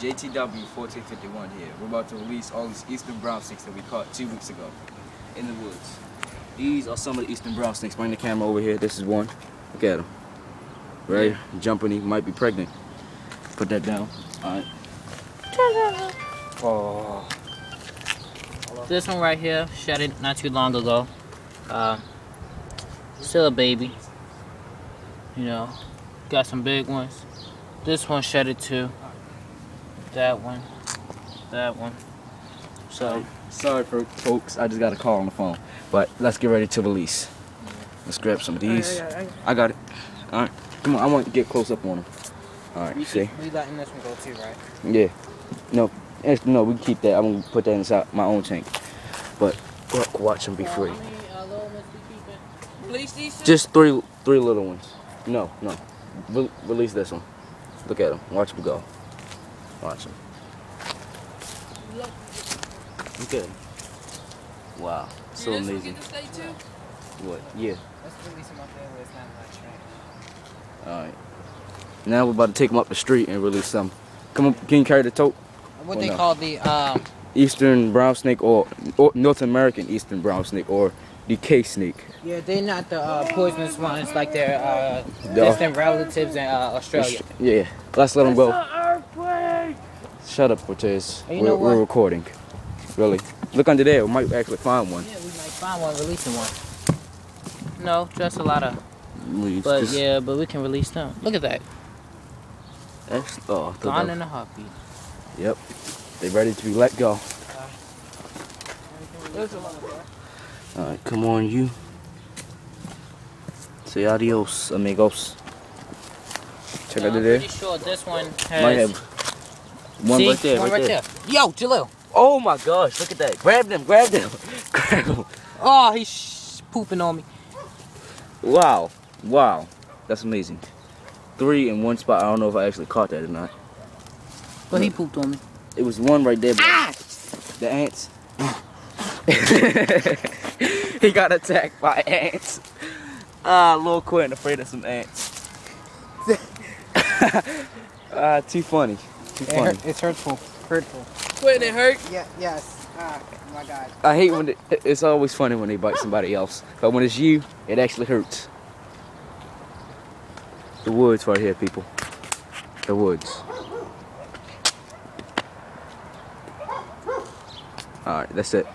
JTW 1451 here. We're about to release all these eastern brown snakes that we caught two weeks ago in the woods. These are some of the eastern brown snakes. Bring the camera over here. This is one. Look at him. Right? Jumping. He might be pregnant. Put that down. All right. Oh. This one right here, shedded not too long ago. Uh, still a baby. You know, got some big ones. This one shedded too. That one. That one. So, Sorry for folks. I just got a call on the phone. But let's get ready to release. Let's grab some of these. I got it. All right. Come on. I want to get close up on them. All right. we, See? keep, we letting this one go too, right? Yeah. No. it's- No, we can keep that. I'm gonna put that inside my own tank. But look, watch them be free. Uh, just three, three little ones. No, no. Re- release this one. Look at them. Watch them go. Watch them. Look at 'em. Wow. So amazing. What? Yeah. Let's release them up there where it's not much. All right. Now we're about to take them up the street and release them. Come on. Can you carry the tote? What Oh, they no. call the, um, Eastern brown snake or, or North American eastern brown snake or the K snake. yeah, they're not the uh, poisonous ones like their uh, distant relatives in uh, Australia. Yeah. Let's let them go. Shut up, Cortez. We're, we're recording. Really. Look under there. We might actually find one. Yeah, we might find one, releasing one. No, just a lot of, Leaves. but Just- yeah, but we can release them. Look at that, That's, oh, gone the- in a heartbeat. Yep. They're ready to be let go. Alright, come on, you. Say adios, amigos. Check Yeah, out I'm there. pretty sure this one Might has. One See? right there, one right, there. Yo, Jalil. Oh my gosh, look at that. Grab them, grab them. grab them. Oh, he's pooping on me. Wow. Wow. That's amazing. Three in one spot. I don't know if I actually caught that or not. But he pooped on me. It was one right there. Ah! The ants. he got attacked by ants. Ah, little Quentin afraid of some ants. Ah, too funny. Too It funny. hurt, it's hurtful. Hurtful. Quentin, it hurt. Yeah. Yes. Ah, my God. I hate when it, it's always funny when they bite somebody else, but when it's you, it actually hurts. The woods right here, people. The woods. All right, that's it.